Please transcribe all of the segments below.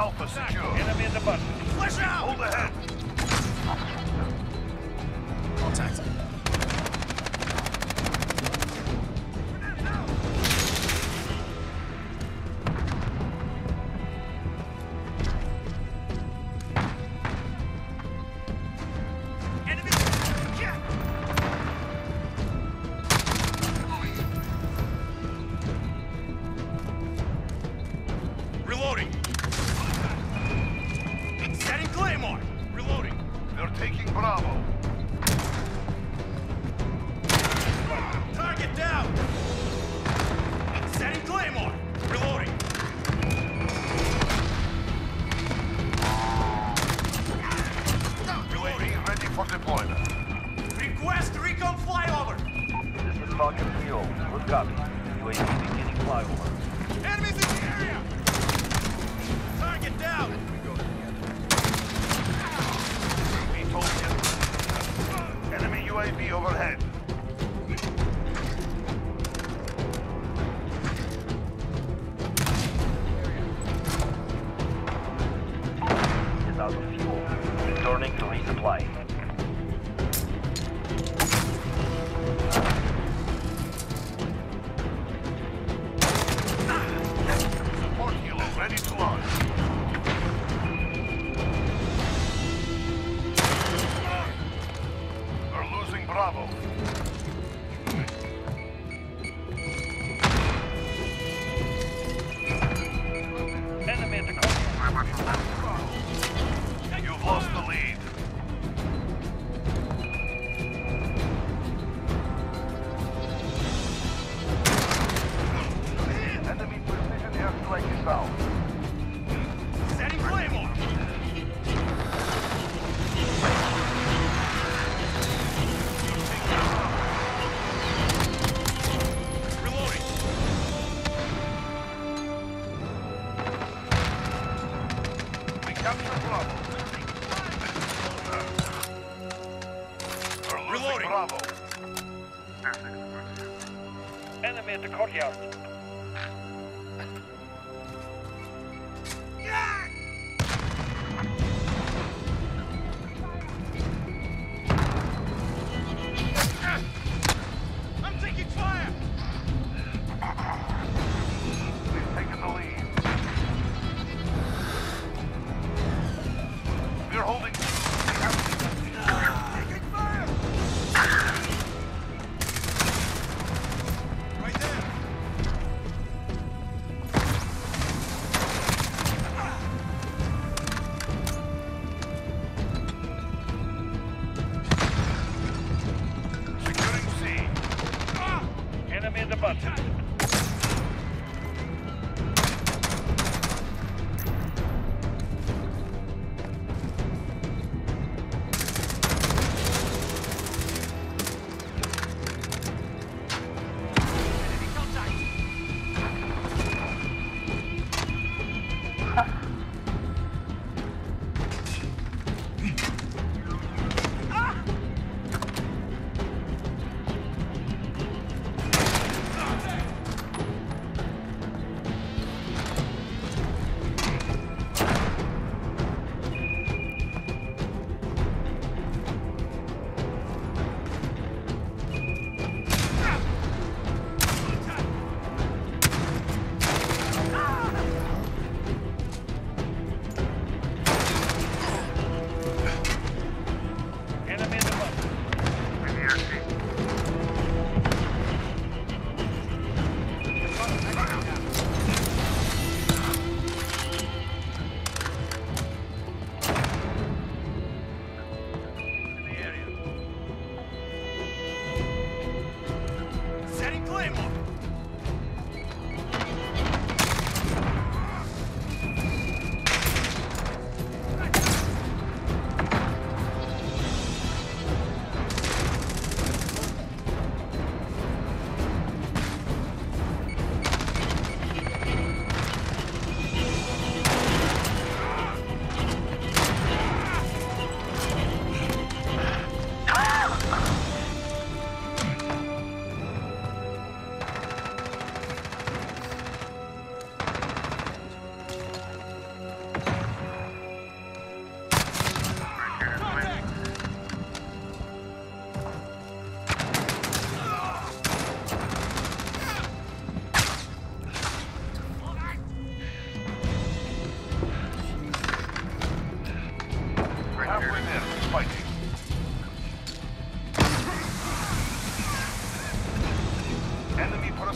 Alpha secure. Enemy in the button. Flash out! Hold ahead! Contact. Bravo. play. the courtyard. Thank you. ¡Volvemos!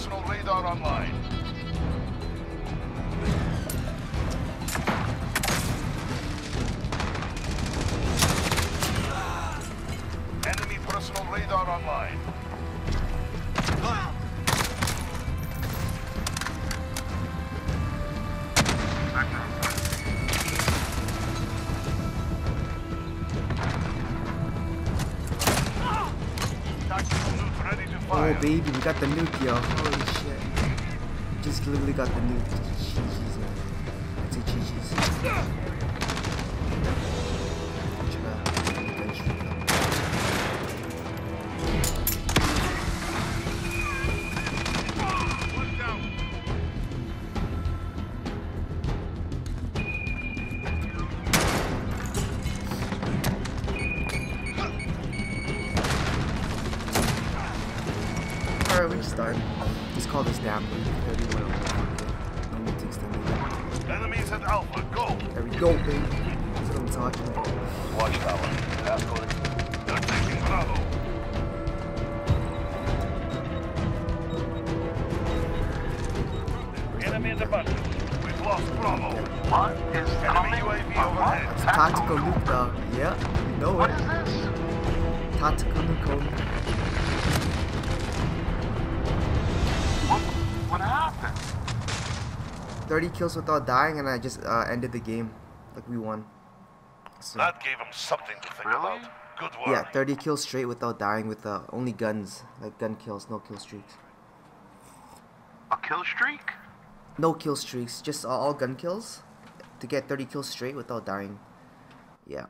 Personal radar online. Enemy personal radar online. Oh baby, we got the nuke, yo. Holy shit. Just literally got the nuke. Cheese, man. I'd say cheese. Alright, we can start. Just call this damn nuke. 31 No need to extend it. Enemies at Alpha, go! There we go, baby. That's what I'm talking about. Watchtower. Passcode They're taking Bravo. Enemy in the bus. We've lost Bravo. What is Enemy UAV overhead. It's a tactical nuke, dog. Yeah, you know What it. is this? Tactical nuke, 30 kills without dying, and I just uh, ended the game. Like, we won. So, That gave him something to think about. Good work. yeah, 30 kills straight without dying with uh, only guns. Like, gun kills, no kill streaks. A kill streak? No kill streaks, just uh, all gun kills to get 30 kills straight without dying. Yeah.